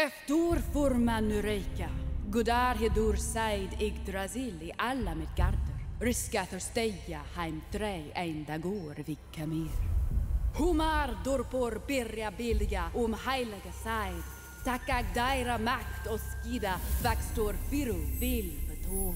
Eftor forma Nureika, Gudar Hedur Said Yggdrasil i alla Midgarder, Ryskathor Steja går, vilka mer. Humar Dorpor Birja Bilja Om um Heilige Said, Takagdaira Makt och Skida Vaxtor Firu Vilbetor.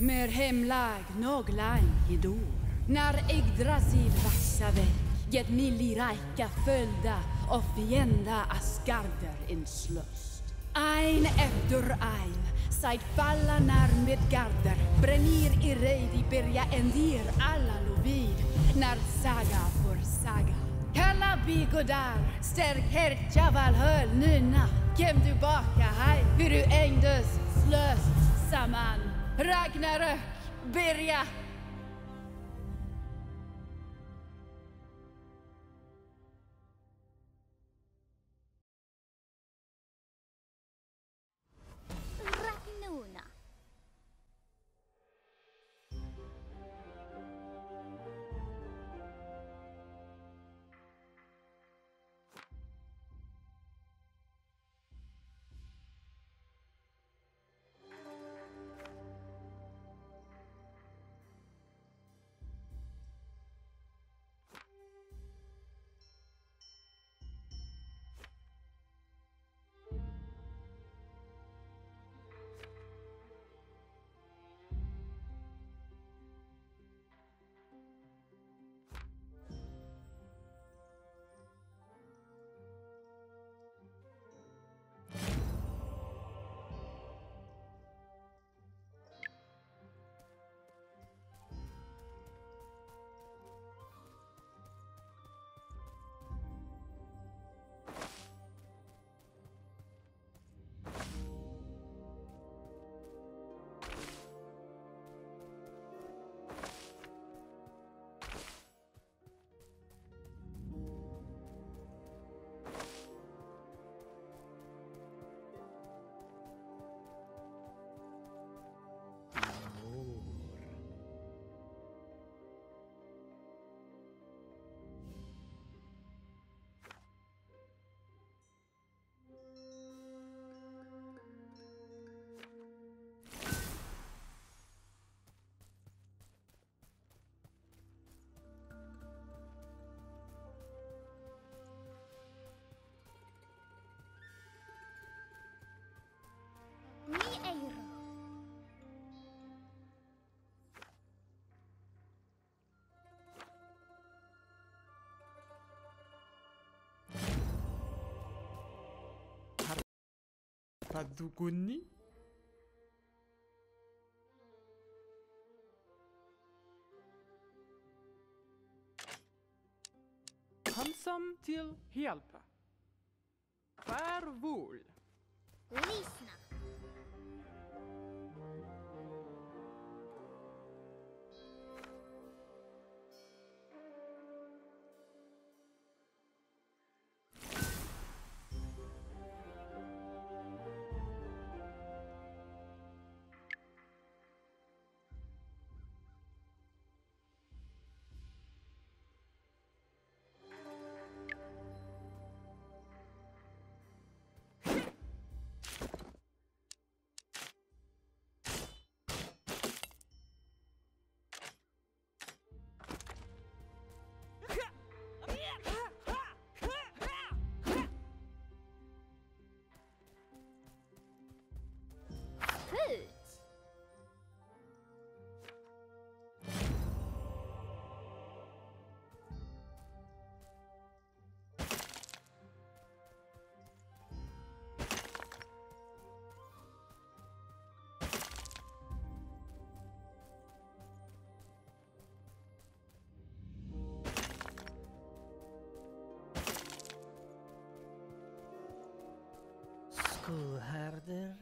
Mer hemlag Noglang Hidor, När Yggdrasil vaxa väl get milli raika följda av fienda Asgarder in slöst. Ein efter ein, seid falla när Midgarder, brennir i reid i berja endir alla lovid, när saga för saga. Kalla bigodar, stärk hertja valhöll nynna. kem tillbaka hej, hur du ängdes slöst samman. Ragnarök, berja Patagonie Handsam till hjälp. Farvol. List. Skoherder?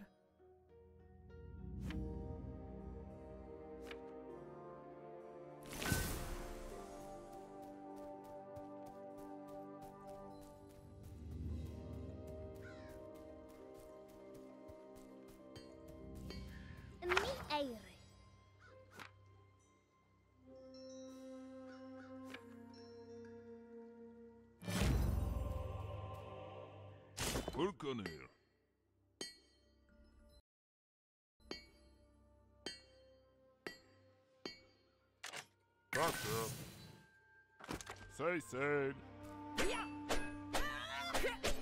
Mi eiro. Hulkunir. Säg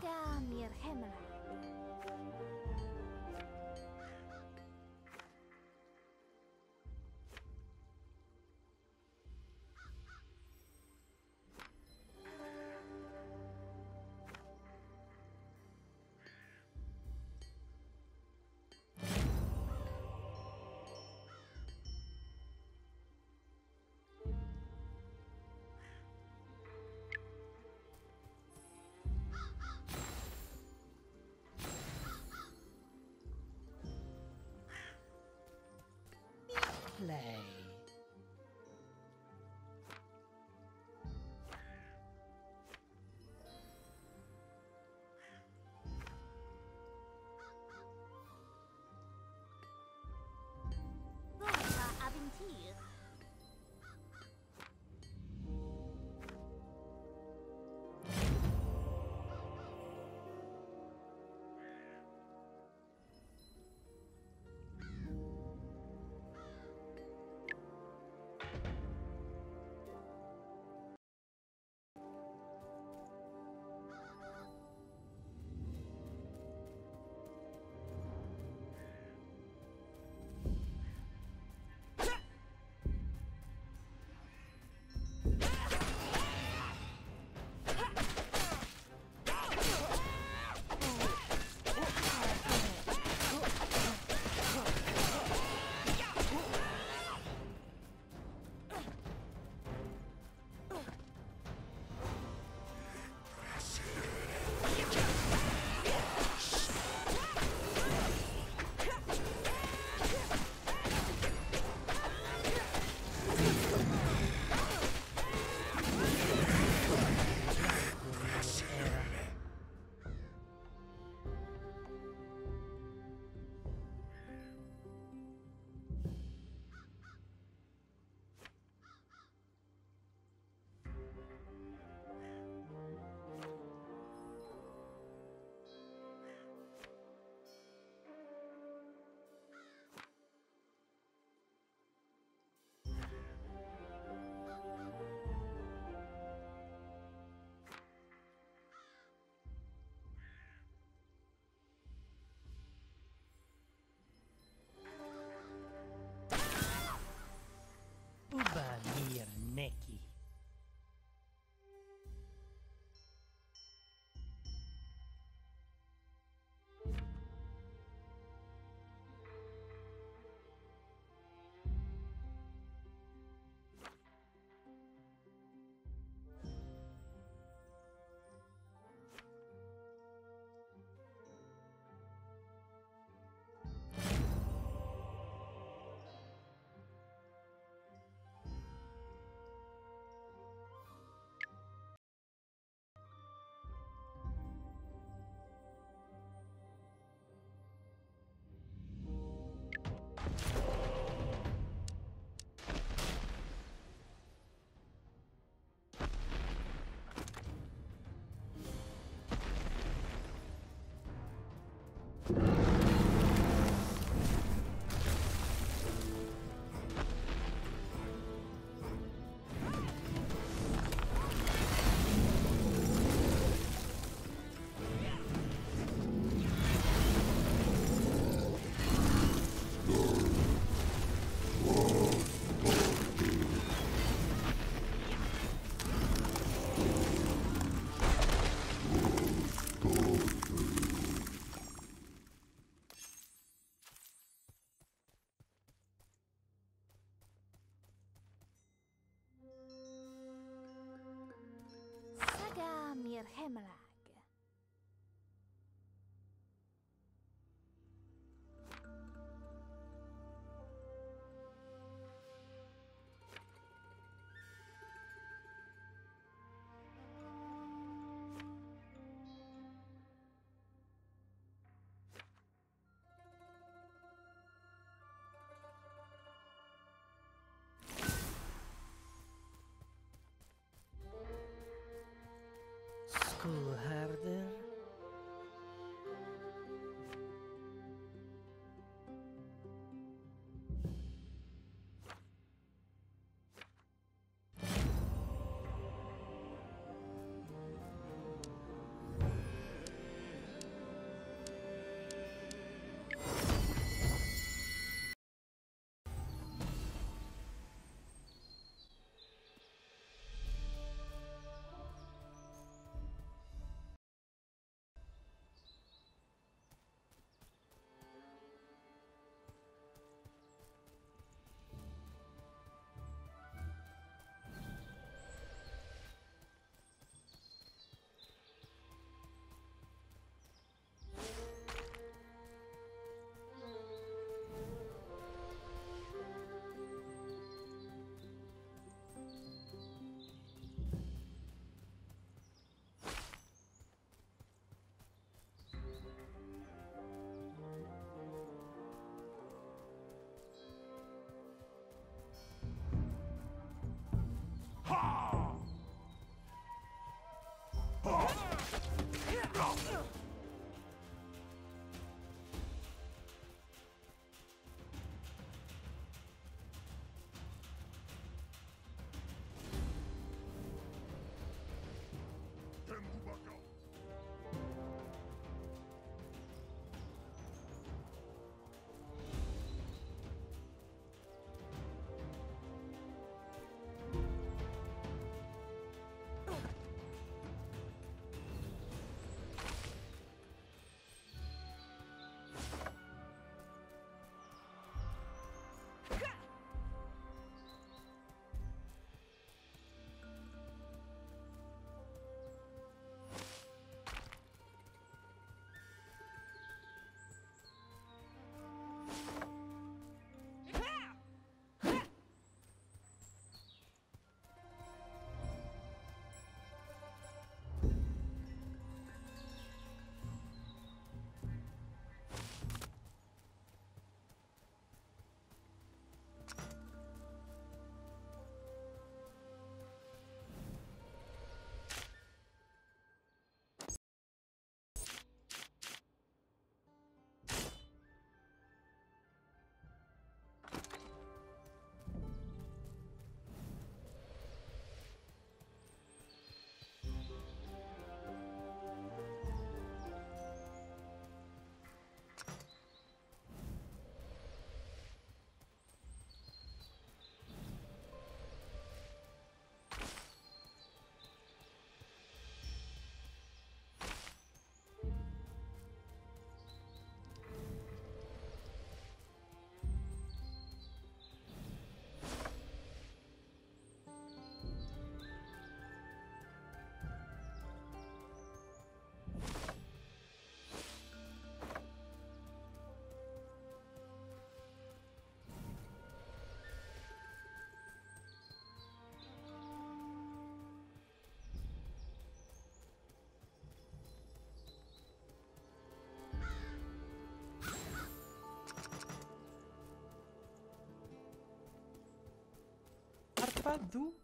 Saga mir Play. Berhema. Cool hard. Arpa du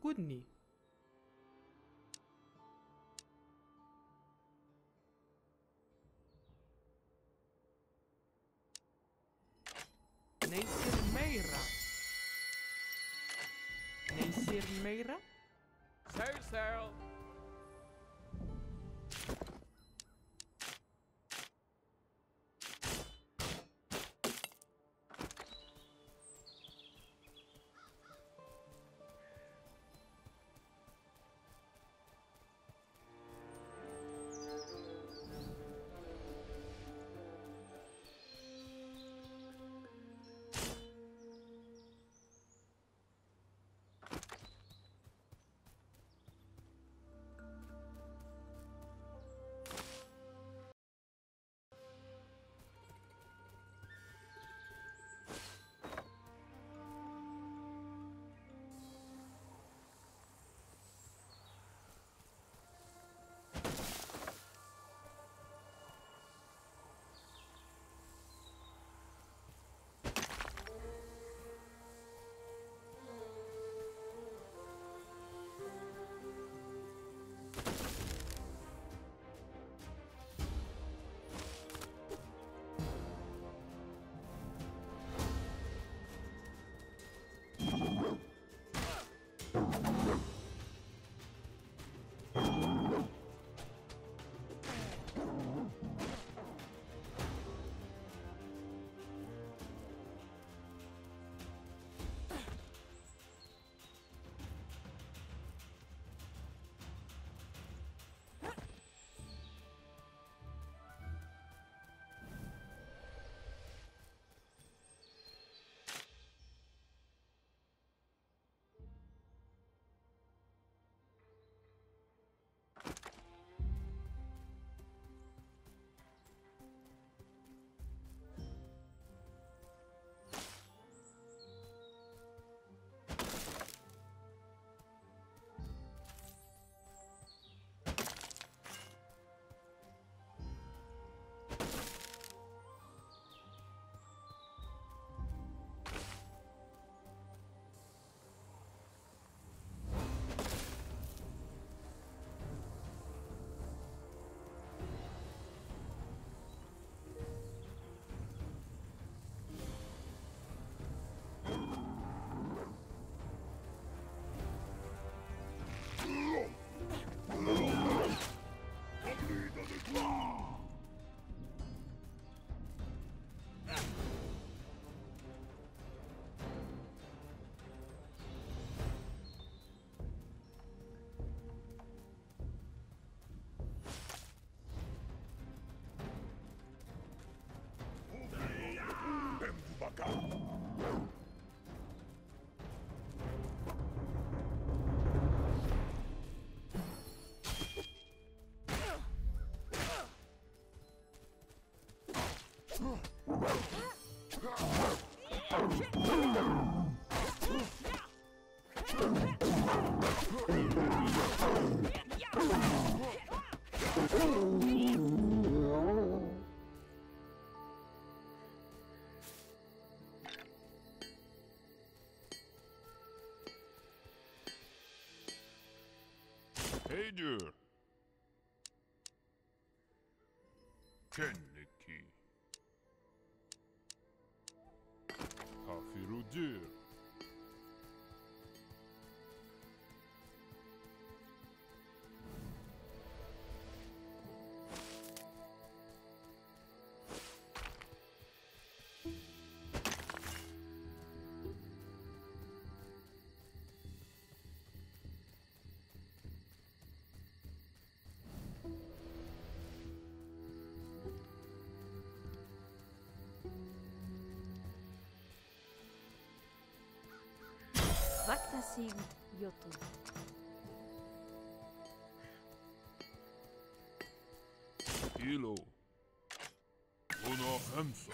Gudni. Neisir Pager. Ken Sigurd Jotun. Hilo. Una ofensa.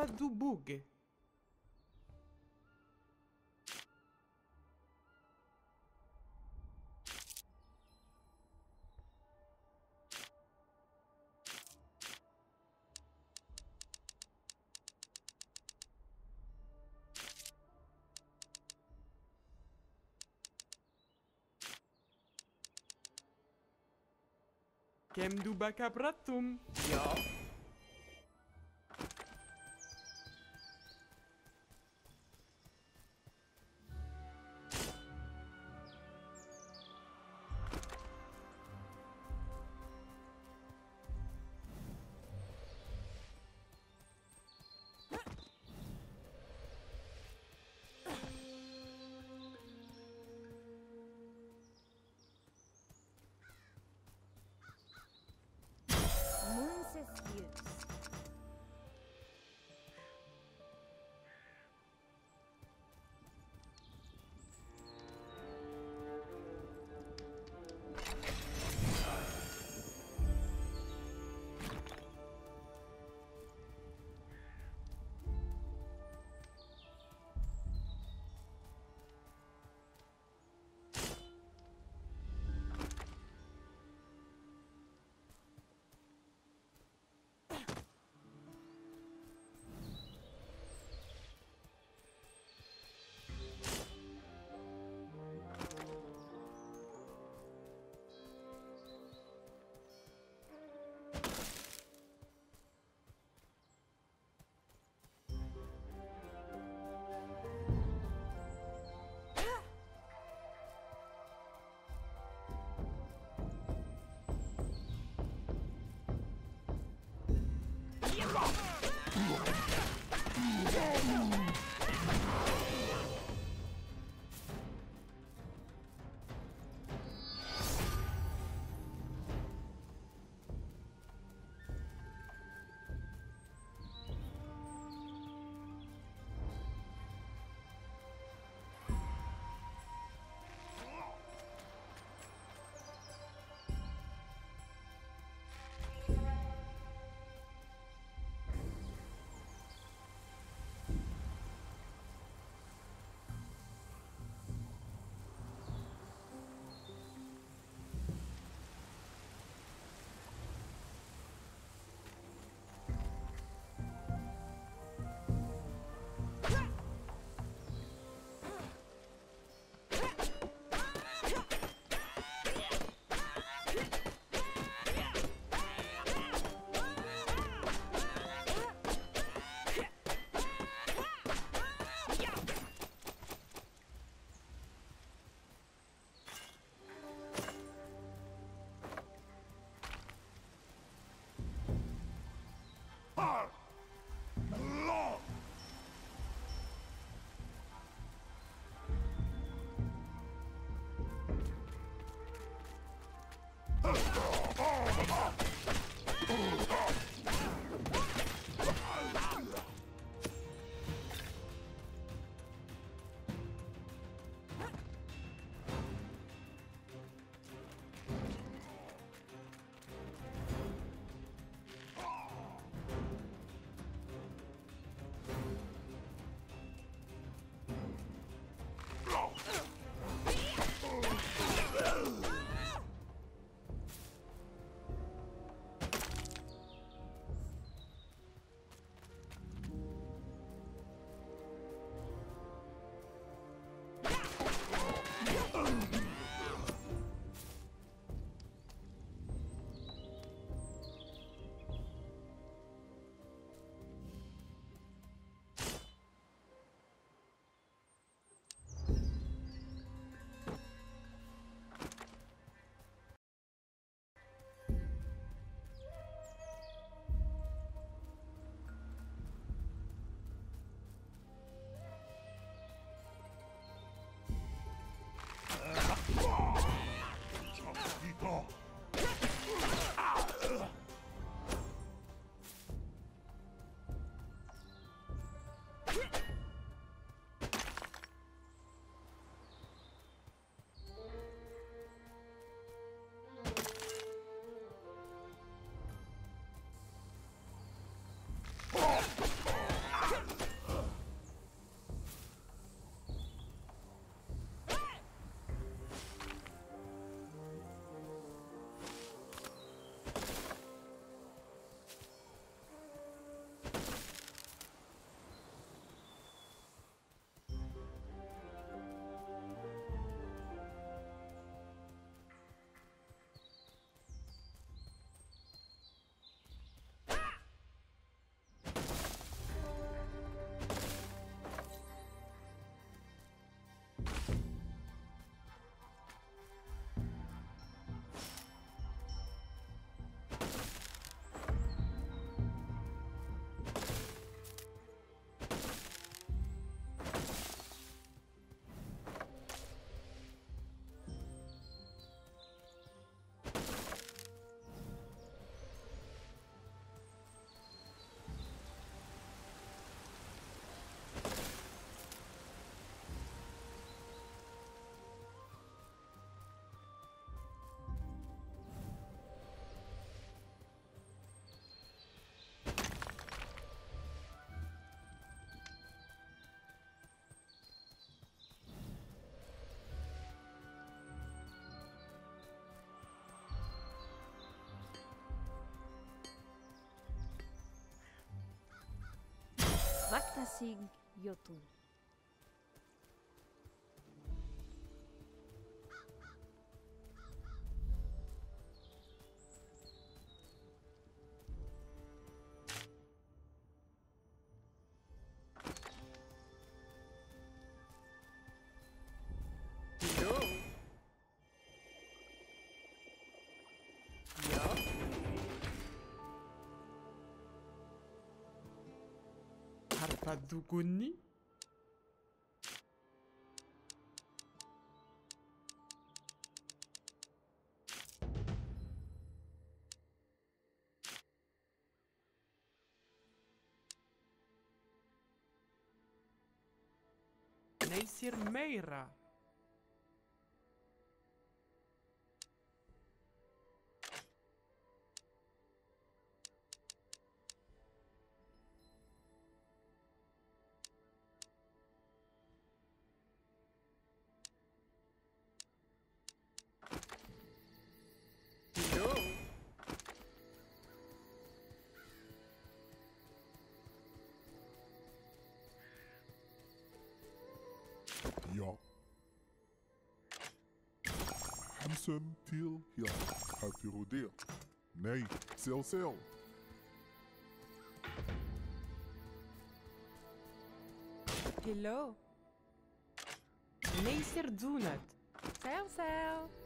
fa due bughe. Kem duba capratum. Yo. Yeah. Oh, oh, oh, oh. Vaktasig Jotun. Harpa duguni? Neisir Meira. Hamsun till ja. Gaat u rodeer? Nee, cel cel. Hello? Neisir Dunat. Sail, sail.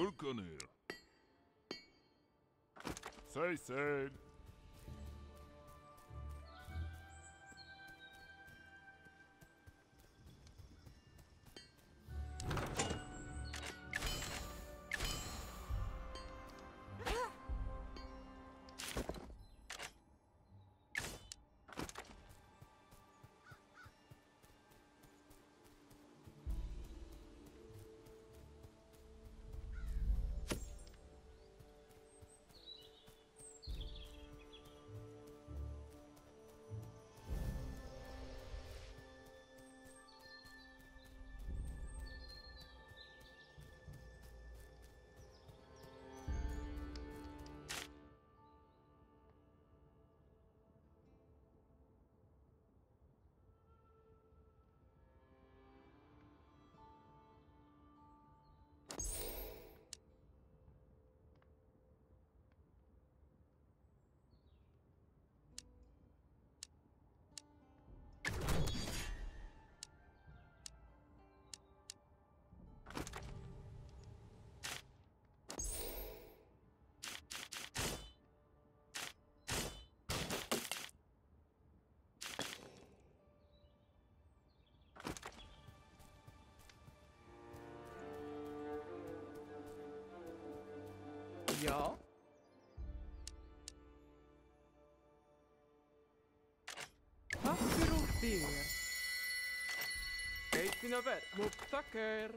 Vulkanir. Say, say. y'all. Hospital Beer. Eet in a vet, Moptaker.